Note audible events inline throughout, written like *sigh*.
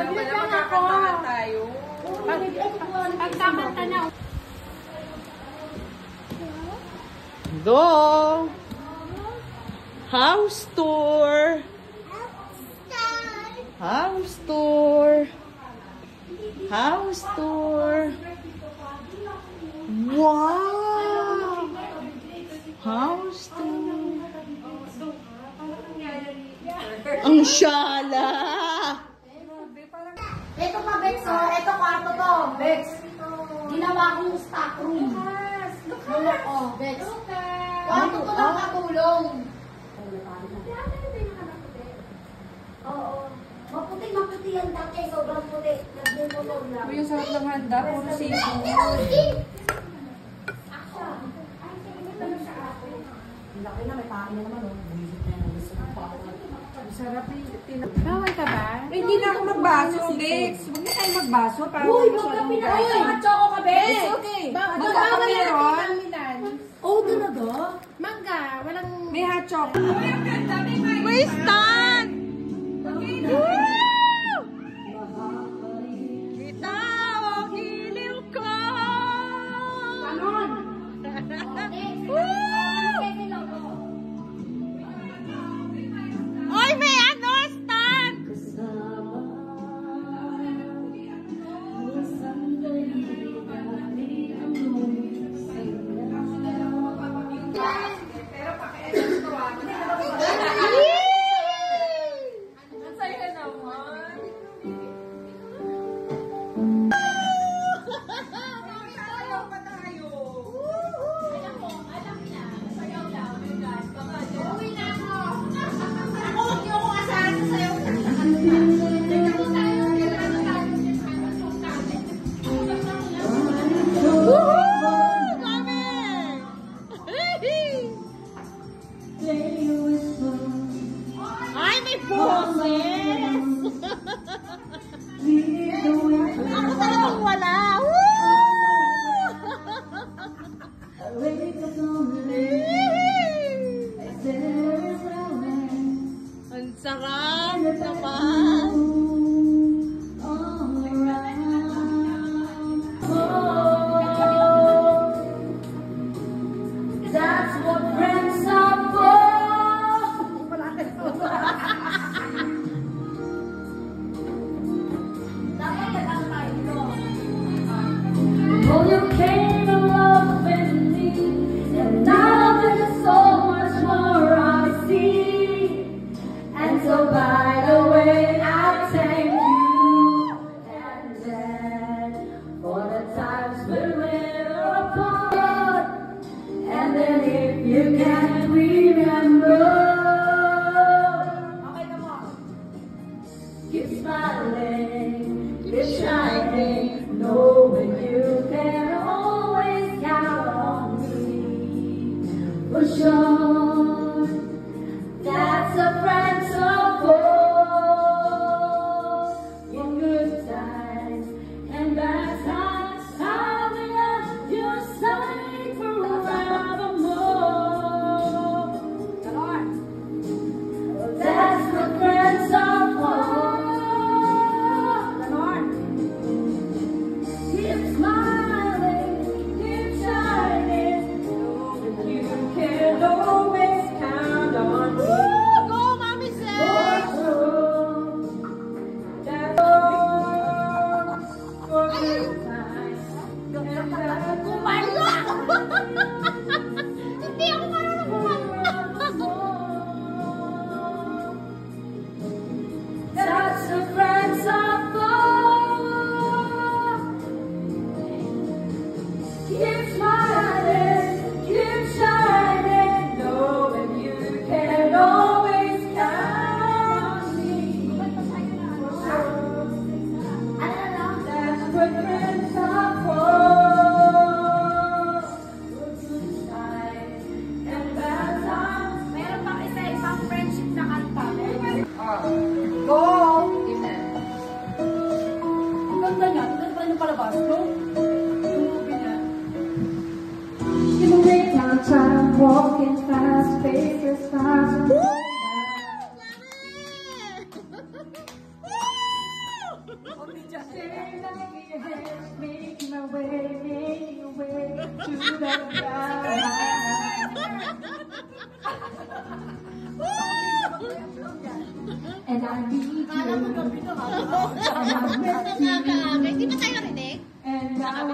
Saglit pala lang ako. tayo. Pag, pagkamanta na. Go! House tour! House tour! House tour! Wow! House tour! Ang syala! Ito pa, Bex, oh. Ito, kwarto to. Bex. Ginawa kong stock room. Lucas! Oh, Bex. Kwarto to lang katulong. Oo. Maputi, maputi yan dati. Sobrang puti. Nagdumulong lang. Uy, yung sarap ng handa. Puro season. Laki na, may pain na naman, oh. Bumisit na yan. Gusto ko pa ako. Sarap yung tin- Bawal ka ba? Eh, hindi na ako magbaso, Bex. Huwag na tayo magbaso. Para Uy, magkape na dry. kayo. Choco ka, Bex. It's okay. Bawal na meron. vitaminan. Oh, talaga? Mangga, walang... May hot. May stand! That's what show. That's the It's my all of us, time, walking fast, faces fast. Making my way, and I need you. *laughs*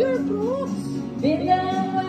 your proofs. With the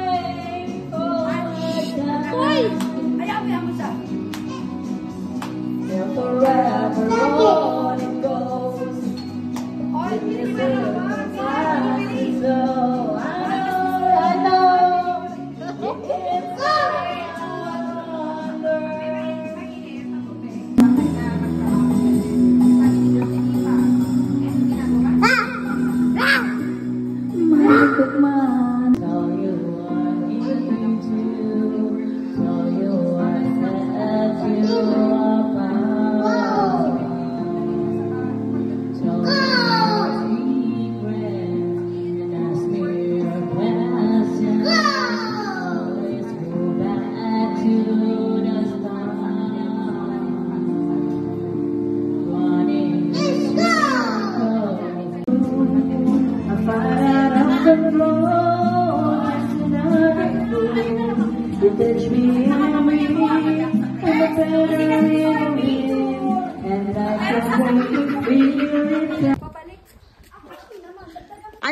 Ang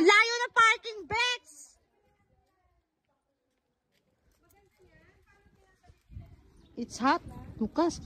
layo na parking, Bex! It's hot, Lucas.